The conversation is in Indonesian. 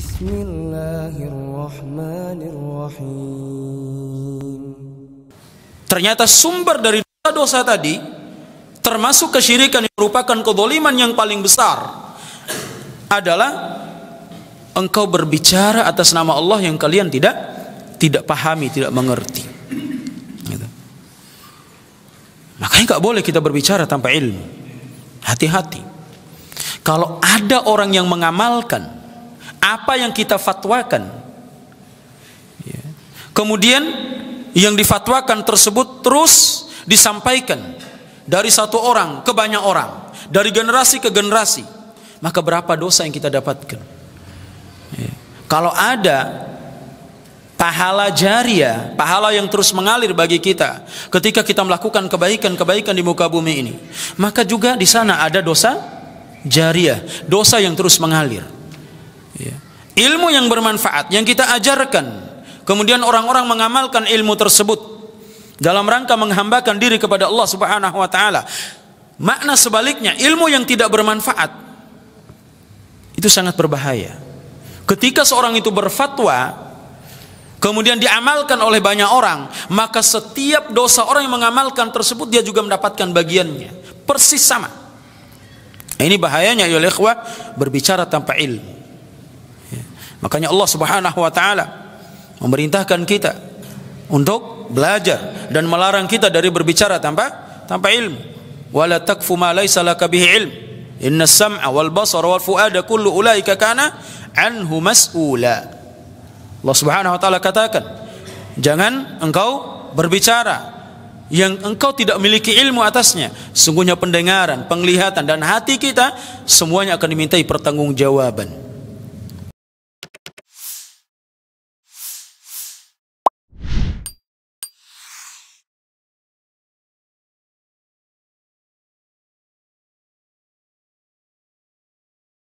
Bismillahirrahmanirrahim. Ternyata sumber dari dosa-dosa tadi termasuk kesyirikan yang merupakan kedoliman yang paling besar adalah engkau berbicara atas nama Allah yang kalian tidak tidak pahami, tidak mengerti. Gitu. Makanya nggak boleh kita berbicara tanpa ilmu. Hati-hati. Kalau ada orang yang mengamalkan apa yang kita fatwakan, ya, kemudian yang difatwakan tersebut terus disampaikan dari satu orang ke banyak orang, dari generasi ke generasi, maka berapa dosa yang kita dapatkan? Ya. Kalau ada pahala jariah, pahala yang terus mengalir bagi kita ketika kita melakukan kebaikan-kebaikan di muka bumi ini, maka juga di sana ada dosa jariah, dosa yang terus mengalir. Ya. Ilmu yang bermanfaat yang kita ajarkan Kemudian orang-orang mengamalkan ilmu tersebut dalam rangka menghambakan diri kepada Allah Subhanahu wa taala. Makna sebaliknya, ilmu yang tidak bermanfaat itu sangat berbahaya. Ketika seorang itu berfatwa kemudian diamalkan oleh banyak orang, maka setiap dosa orang yang mengamalkan tersebut dia juga mendapatkan bagiannya. Persis sama. Ini bahayanya ya ikhwah berbicara tanpa ilmu. Ya. Makanya Allah Subhanahu wa taala memerintahkan kita untuk belajar dan melarang kita dari berbicara tanpa tanpa ilmu. Wala takfu ma laisa laka bihi ilm. Inna sam'a wal basara wal fuada kullu ulaika kana anhu mas'ula. Allah Subhanahu wa taala katakan, jangan engkau berbicara yang engkau tidak memiliki ilmu atasnya. Sungguhnya pendengaran, penglihatan dan hati kita semuanya akan dimintai pertanggungjawaban.